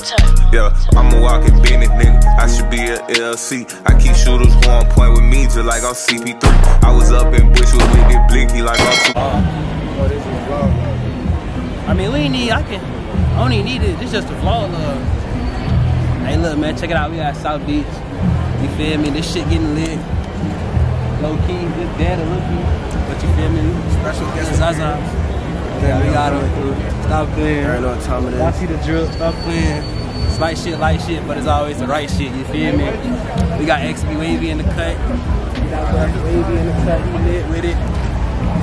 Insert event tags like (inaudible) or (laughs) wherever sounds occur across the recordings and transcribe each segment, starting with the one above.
Yeah, I'm a walking Bennett nigga. I should be a LC. I keep shooters who on point with me, just like I'm CP3. I was up in Bushwood with it blinky like I'm too. Oh, this is a vlog. I mean, we need, I can, I don't need it. This just a vlog. Uh, hey, look, man, check it out. We got South Beach. You feel me? This shit getting lit. Low key, just dead a little key. But you feel me? Special guest. Zaza. Yeah, we got him. Stop playing. I know what time it Y'all see the drip, stop playing. It's light shit, light shit, but it's always the right shit, you feel me? We got XB Wavy in the cut. We got Wavy in the cut, he lit with it.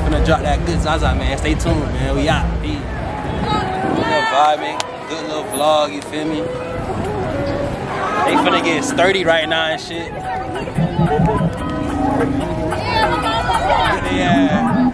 Gonna drop that good Zaza, man. Stay tuned, man. We out. Peace. Good vibing, good little vlog, you feel me? They finna get sturdy right now and shit. Yeah.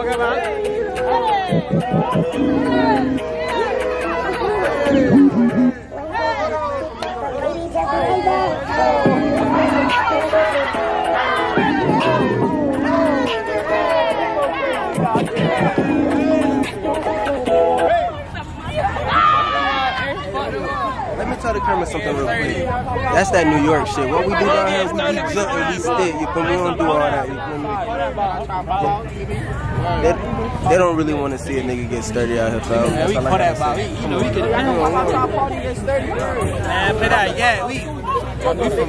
Fuck it, man. Let me tell the camera something real quick. That's that New York shit. What we do down here, we, we jump and we stick. You feel? We don't do all that. You feel me? They, they don't really want to see a nigga get sturdy out here, fam. Man, That's we all I call gotta that about, say. we, you know, we could, man, play that, yeah, we, we from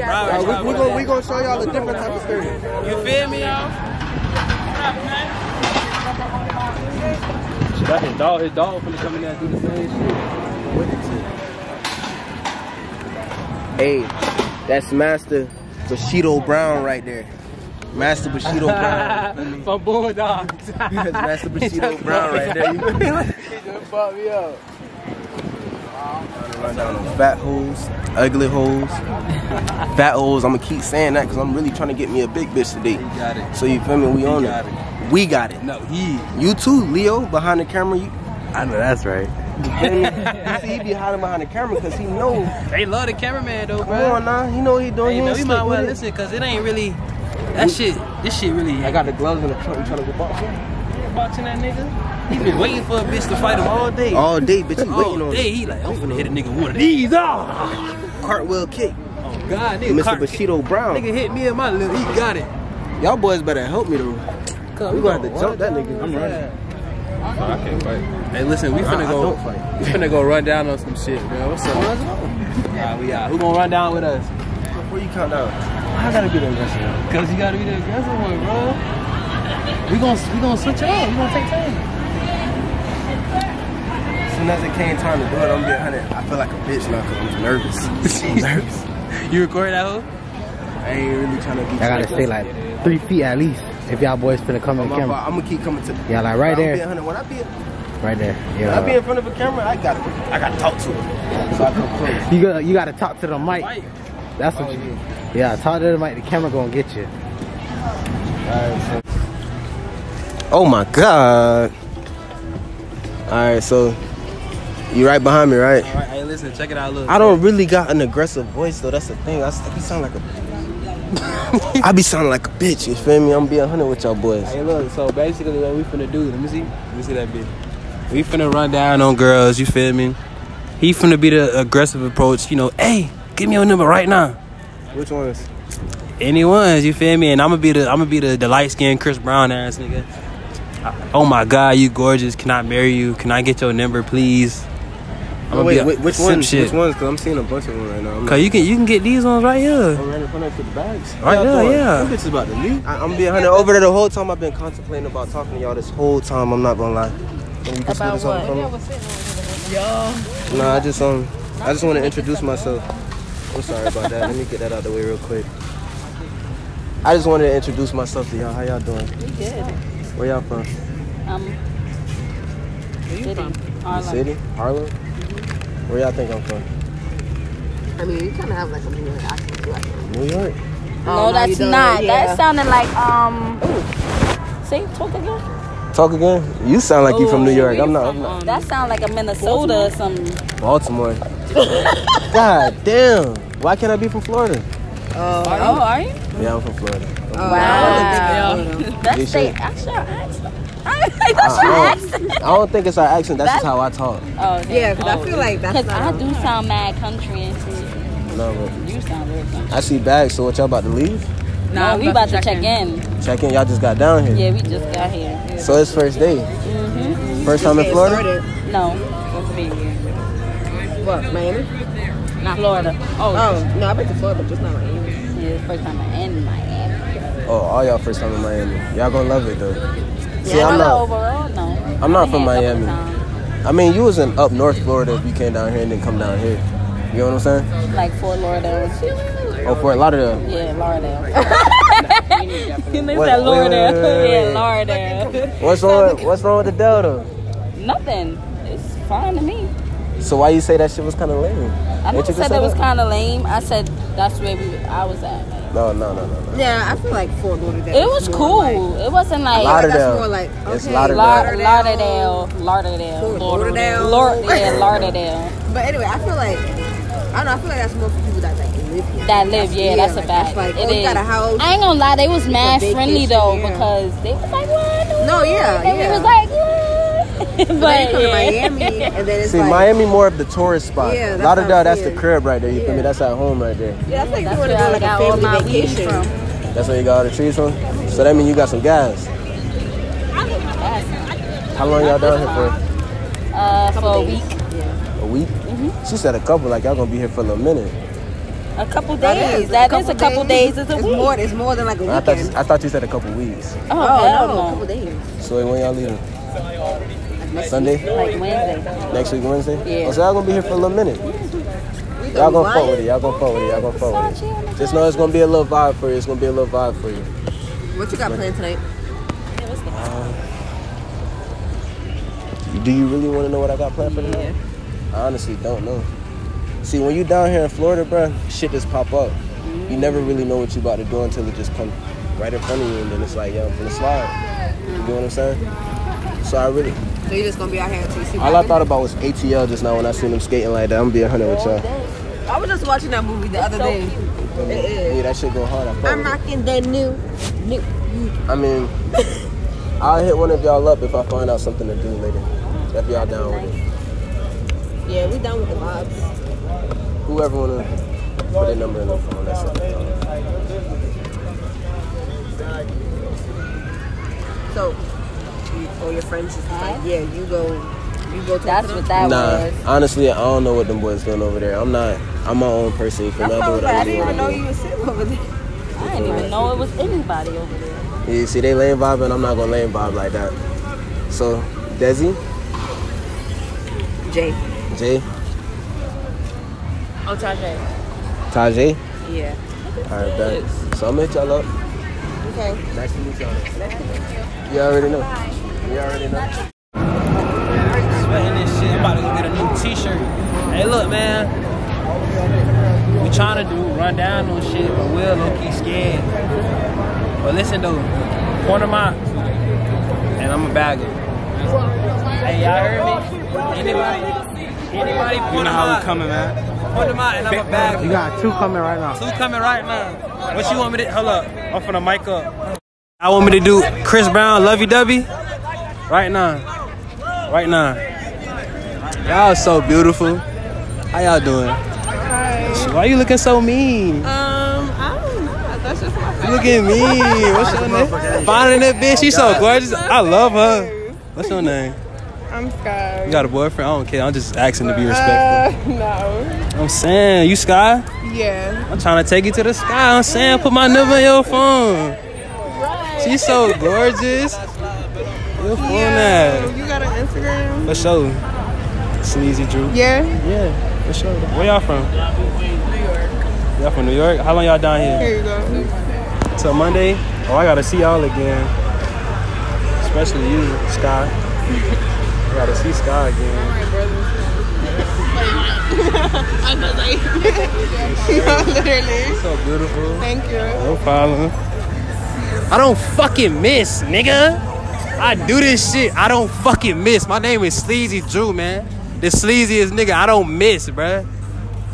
Uh, Broward. we, we, gonna, we gonna show y'all a different type of sturdy. You feel me, y'all? Shit, that's his dog. His dog finna come in there and do the same shit. Hey, that's Master Bushido Brown right there. Master Bushido (laughs) Brown. you? From Bulldogs. That's Master (laughs) Bushido Brown right there. You feel me? Fuck me up. Run down on fat hoes, ugly hoes, fat hoes. I'm gonna keep saying that because I'm really trying to get me a big bitch today. got it. So you feel me? We on got it. We got it. No, he. You too, Leo, behind the camera. You, I know that's right. you feel me? You see, he be hiding behind the camera because he know. They love the cameraman though, Come bro. on now, he know what he doing. Hey, he man, ain't we slick might well with listen, cause it ain't really. That shit, this shit really. I got the gloves in the trunk. You trying to go box him? watching that nigga. He been waiting for a bitch to fight him all day. All day, bitch. He waiting all on day. it. He like, I'm finna hit a nigga with one of these. Ah! Cartwheel kick. Oh God, nigga. Mr. Cart- Bushido Brown. Nigga hit me in my lip. He got it. Y'all boys better help me though. Cause We gonna have to jump that nigga. I'm running. I can't fight. Hey, listen, we I- finna I go. don't fight. We finna go run down on some shit, man. What's up? Alright, we out. Who gonna run down with us? Before you count out, I gotta be the aggressive. one. Cause you gotta be the aggressive one, bro. We gonna we gonna switch it up. We gonna take turns. As soon as it came time to do it, I'm getting hundred. I feel like a bitch now because I'm nervous. I'm (laughs) nervous. You record that hoe? I ain't really trying to be. I gotta stay like three feet at least if y'all boys finna come in the I'm gonna keep coming to. Yeah, like right I'm there. being 100. When I be, Right there. when I be in front of a camera, I gotta, I gotta talk to her. So I come close. You gotta you gotta talk to the mic. Mike. That's what you Yeah, talk to the mic, the camera gonna get you. Oh my god. All right, so you right behind me, right? Alright, hey, listen, check it out. Look. I don't really got an aggressive voice though. That's the thing. I be sound like a. (laughs) I be sounding like a bitch. You feel me? I'm being hundred with y'all boys. Hey, look, so basically what we finna do, let me see. Let me see that bitch. We finna run down on girls, you feel me? He finna be the aggressive approach, you know, hey, give me your number right now. Which ones? Anyone's, you feel me? And I'ma be the I'ma be the, the light skinned Chris Brown ass nigga. Oh my god, you gorgeous. Can I marry you? Can I get your number, please? I'ma wait, be a- wait, which simp ones? Shit. Which ones? Cause I'm seeing a bunch of them right now. I'm Cause you can you can get these ones right here. I'm running in front of the bags. Right Y'all there, doing? yeah. Them bitches about to leave. I, I'm being hundred over there the whole time. I've been contemplating about talking to y'all this whole time. I'm not gonna lie. And you can split this off. Nah, I just um, I just want to introduce myself. I'm sorry about that. Let me get that out of the way real quick. I just wanted to introduce myself to y'all. How y'all doing? We Good. Where y'all from? Um, city. The Harlem. city? Harlem? Where y'all think I'm from? I mean, you kind of have like a New York accent too. I think. New York. No, Oh, no, that's don't. Yeah. That sounded like um. Say talk again. Talk again. You sound like you from New York. I'm not. I'm not. That sound like a Minnesota or something. Baltimore. (laughs) God damn. Why can't I be from Florida? Oh, Oh, are you? Yeah, I'm from Florida. Wow. That's You they should. actually our accent. (laughs) That's I your don't, accent. I don't think it's our accent. That's just how I talk. Oh, okay. Yeah, because I feel like that's Cause. I do sound mad country and shit. No, but You sound real country. I see bags. So what y'all about to leave? No, we about to check in. Check in. Y'all just got down here. Yeah, we just got here. So it's first day. Mm-hmm. First time in Get Florida. started. No, supposed to be here. What, Miami? Not Florida. Oh, Oh, no, I've been to Florida, but just not Miami. yeah, first time in Miami. Oh, all y'all first time in Miami. Y'all gonna love it though. See, Yeah, I'm not. overall, no. I'm not from been here a Miami. couple. I mean, you was in up North Florida if you came down here and then come down here. You know what I'm saying? Like Fort Lauderdale. Oh, Fort Lauderdale. Yeah, Lauderdale. (laughs) (laughs) they Wait, said wait, Lauderdale. wait, wait, wait. Yeah, Lauderdale. What's wrong? What's wrong with the Delta? Nothing. It's fine to me. So why you say that shit was kind of lame? I Ain't never you said say it was kind of lame. I said that's where we, I was at. Like, No, no, no, no, no. Yeah, I feel like Fort Lauderdale. it was cool. Like, it wasn't like Lauderdale. Lauderdale. that's more like, It's okay, Lauderdale. Lauderdale. Lauderdale. Lauderdale. Lord, yeah, (laughs) Lauderdale. But anyway, I feel like, I don't know, I feel like that's more for people that like live here. That live, yeah, that's a like, fact. Like, It oh, is. got a house. I ain't gonna lie, they was mad friendly though yeah. because they was like, what? No, yeah, and yeah. we was like, what? (laughs) But then you come to. Miami, and then it's See, like, Miami more of the tourist spot. Yeah, that's Lauderdale, that's the crib right there. You feel me? That's at home right there. Yeah, that's like That's you want to where go I like a got all family my vacation. from. That's where you got all the trees from. So that means you got some gas. How long y'all down here for? Uh, for a week, Yeah. A week? Mm-hmm. She said a couple. Like y'all gonna be here for a little minute. a couple That days. is, That is a couple days. It's a It's week. more, it's more than like a I thought weekend. I thought you said a couple weeks. Oh, Oh, hell no, a couple days. So when y'all leaving? Sunday? Like Wednesday. Next week Wednesday? Yeah. Oh, so y'all gonna be here for a little minute. Y'all gonna fuck with it. Y'all gonna fuck with it. Y'all gonna fuck with it. Just know it's gonna be a little vibe for you. It's gonna be a little vibe for you. What you got planned tonight? Uh, do you really want to know what I got planned for tonight? I honestly don't know. See, when you down here in Florida, bruh, shit just pop up. You never mm. really know what you about to do until it just come right in front of you, and then it's like, yo, I'm gonna slide. You know what I'm saying? So I really, So you just gonna be out here until you see all I thought about was ATL just now when I seen them skating like that. I'm being hundred with oh, y'all. I was just watching that movie the other day. It is. Yeah, that shit go hard. I fuck I'm rocking that new, new. I mean, (laughs) I'll hit one of y'all up if I find out something to do later. If y'all down with it. Yeah, we down with the vibes. Whoever wanna put their number in the phone, that's it. So, you, all your friends just like, yeah, you go, you go That's to what them. that Nah, was. honestly, I don't know what them boys doing over there. I'm not. I'm my own person. You feel me? That's I do why I was what I I didn't even know you were sitting over there. I didn't even know it was anybody over there. You see, they lane vibing. I'm not gonna lane vibe like that. So, Desi, Jay. Jay, Oh, Tajay. Tajay. Yeah. Alright, bet. So I'm gonna hit y'all up. Okay. Nice to meet y'all. Nice to meet You already know. You already know. Sweating this shit. I'm about to go get a new t-shirt. Hey, look, man. We trying to do run down on shit, but we're low key scared. But listen though, corner my, and I'm a bagger. Hey, y'all heard me? Anybody? Anybody? You know how we coming, man. Corner my, and I'm a bagger. You got two coming right now. Two coming right now. What you want me to? Hold up. I'm finna mic up. I want me to do Chris Brown, Lovey Dovey, right now. Right now. Y'all so beautiful. How y'all doing? Why you looking so mean? Um, I don't know. That's just my You looking mean. What's your name? Finding that bitch. She's so gorgeous. I love her. What's your name? I'm Sky. You got a boyfriend? I don't care. I'm just asking to be respectful. Uh, no. I'm saying, you Sky? Yeah. I'm trying to take you to the sky. I'm saying, put my number in your phone. She's so gorgeous. Your phone Yeah. at? You got an Instagram? For sure. Sleazy Drew. Yeah. Yeah, for sure. Where y'all from? New York. Y'all from New York? How long y'all down here? Here you go. Till Monday? Oh, I gotta see y'all again. Especially you, Sky. I gotta see Sky again. I'm just (laughs) like, (laughs) literally. So beautiful. Thank you. No problem. I don't fucking miss, nigga. I do this shit. I don't fucking miss. My name is Sleazy Drew, man. The sleaziest nigga. I don't miss, bruh.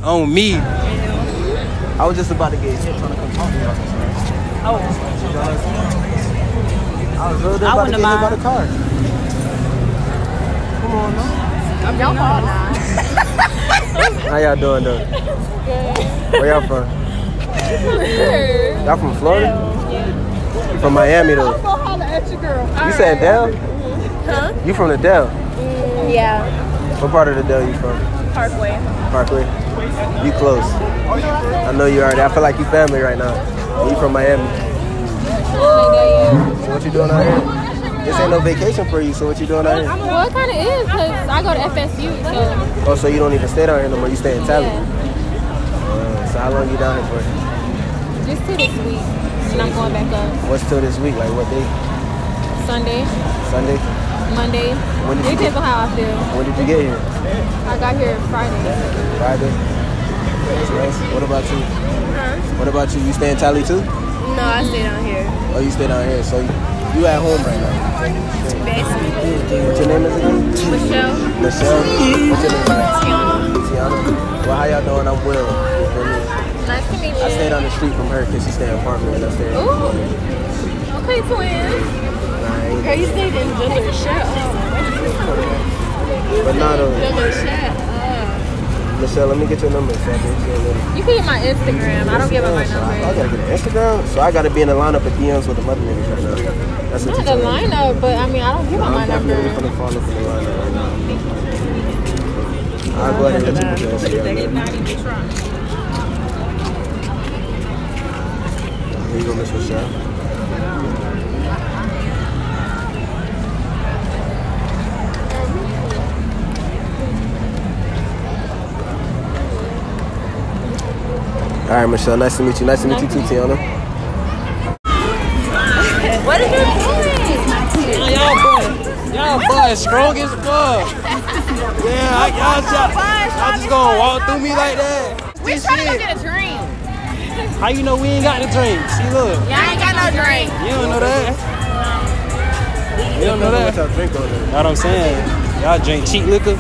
On me. I was just about to get hit trying to come talk to y'all. Oh, I was really I about to wouldn't get hit by the car. Come on, man. y'all call now. How y'all doing, though? Where y'all from? (laughs) Y'all from Florida? You from Miami, though? You said Dell? Huh? You from the Dell? Yeah. What part of the Dell you from? Parkway. Parkway? You close. I know you already. I feel like you family right now. You from Miami. So what you doing out here? This ain't no vacation for you, so what you doing out here? Well, it kind of is because I go to FSU, so Oh, so you don't even stay down here no more. You stay in Tally. Uh, so how long you down here for? just till this week, and I'm going back up What's till this week? Like what day? Sunday, Sunday? Monday. When did It depends on how I feel. when did you get here? I got here Friday. Friday. That's nice. What about you? Huh? What about you? You stay in Tally too? No, I stay down here. Oh, you stay down here. So you at home right now? Basically. What's your name is again? Michelle, Michelle. What's your name? Tiana. Tiana. Well, how y'all doing? I'm Will. You nice to meet you. I stayed on the street from her because she stay in apartment and I Ooh. Okay, twins. Girl, you stayed in Diller Shut up. But not uh, a Diller Shut up. Uh. Michelle, let me get your number so I can see. You can get my Instagram. I don't give up my So I, I gotta get an Instagram, so I gotta be in the lineup of DMs with the mother niggas right now. That's Not the telling me. lineup, but I mean, I don't give up my I'm definitely gonna follow for the lineup right now. I'll go ahead and let you put your Instagram. Here you go, Miss Michelle. All right, Michelle. Nice to meet you. Nice to meet you too, Tiana. What is your point? Y'all boy, y'all boy strong as fuck. Yeah, I, y'all, just, y'all just gonna walk through me like that. We This trying to go get a drink. How you know we ain't got the drink? See, look, Y'all ain't got no drink. you don't know that. You don't know that. y'all drink on there? Know what I'm saying? Y'all drink cheap liquor?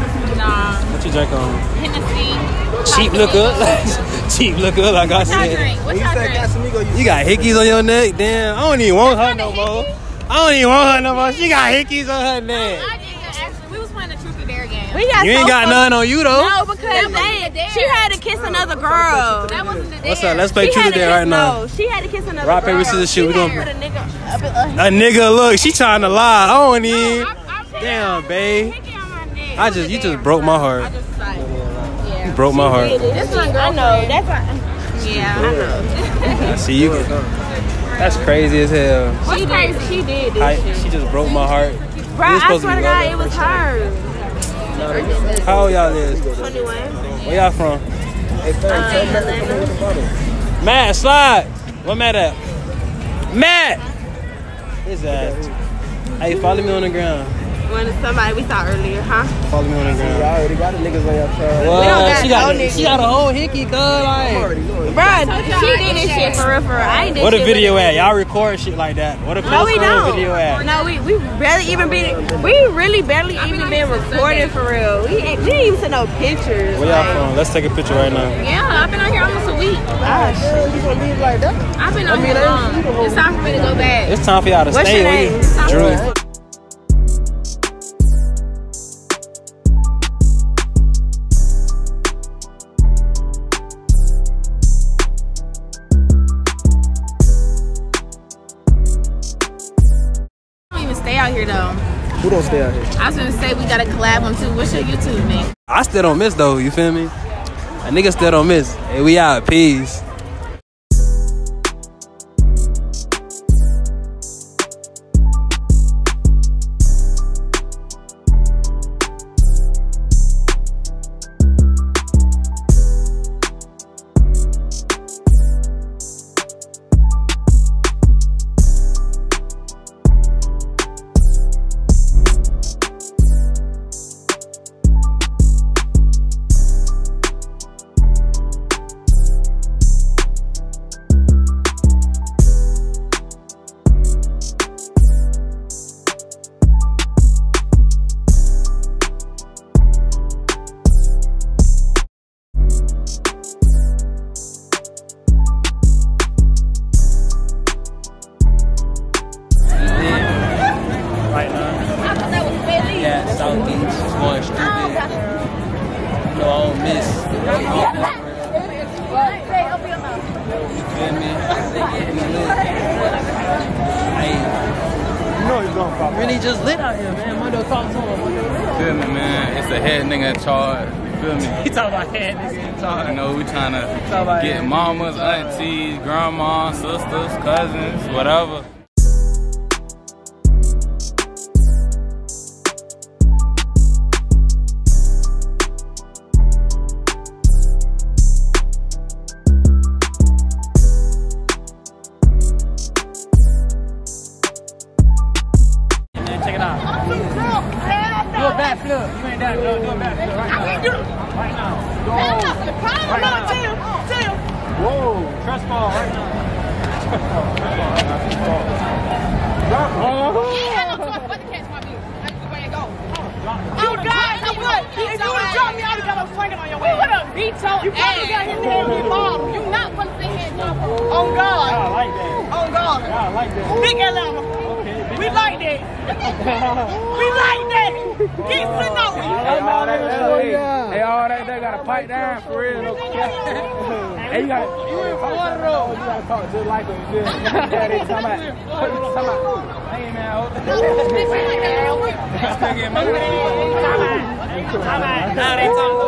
Nah. What you drink on? Hennessy. Cheap liquor? (laughs) cheap liquor, like I What's y'all said. What's You said drink? Casamigo, you You got hickeys on your neck? Damn, I don't even want her no more. I don't even want her no more. She got hickeys on her neck. I actually. We was playing the truth or dare game. We got You ain't got fucked- none on you though. No, because they, she had to kiss another girl. That wasn't the dare. What's up? Let's play She truth or dare right now. No, she had to kiss another Rock, girl. paper, scissors, shoot. We She gonna- put a nigga up uh, A nigga, look, she trying to lie. I don't even. I- I- Damn, babe. I just, you just broke my heart. Just like, You broke my heart. This one, I know. That's why. Yeah, I know. I (laughs) see you. That's crazy as hell. What's crazy? She did this I, she just broke my heart. Bro, I swear to God, it was her. How old y'all is? 21. Where y'all from? Hey, fam, tell Matt to come in with the bottle. Matt, slide. Where Matt at? Matt! His ass. Hey, follow me on the ground. When somebody we saw earlier, huh? Follow me on the Y'all ground. already got the niggas on your trail. What? got she, got, no niggas. she got a whole hickey, cuz, like. already knowing. Bro, she did this shit for real, for real. I ain't did What a video with at? Y'all record shit like that. What a No, we don't. video at? No, we we barely even been. We really barely even been recording for real. We, ain't- we didn't even send no pictures. Where y'all like, from? Let's take a picture right now. Yeah, I've been out here almost a week. Ah, shit. You gonna leave like that? I've been on here long. It's time for me to go back. It's time for y'all to What's stay. your Where you- name? Drew. Out here though. Who don't stay out here? I was gonna say we got a collab on too. What's your YouTube name? I still don't miss though, you feel me? A nigga still don't miss. Hey, we out. Peace. miss. Know he's. Really just lit out here, man. Mondo talk to him. Feel me, man? It's a head nigga in charge. Feel me? (laughs) he talking about head nigga in charge. You know, we trying to get mamas, aunties, grandmas, sisters, cousins, whatever. A. You ain't done. Do, do a backflip right now. Right now. Go. Right now. Whoa. Trust fall right now. Trust fall. Trust fall. Trust fall. Drop. Oh God, he would. If you would drop me, I would have got a swinging on your way. You would have beat your You probably got hit in the head with a bottle. You not gonna sit here and jump. On God. I like that. On God. I like that. Big Atlanta. Okay. (laughs) We like that. we like. Keep sitting out with. Hey, all that, hey, hey, they gotta pipe down for real. Hey, you gotta, you in Florida. You gotta talk just like them. You feel me? Yeah, they talking about, what you talking about? Hey, man, hold on. Still getting money. Now they talking.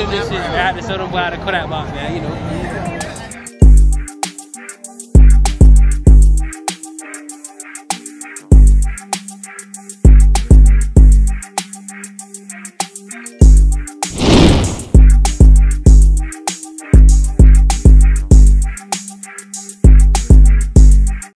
in this shit. I had to show them how to Kodak box, man. You know.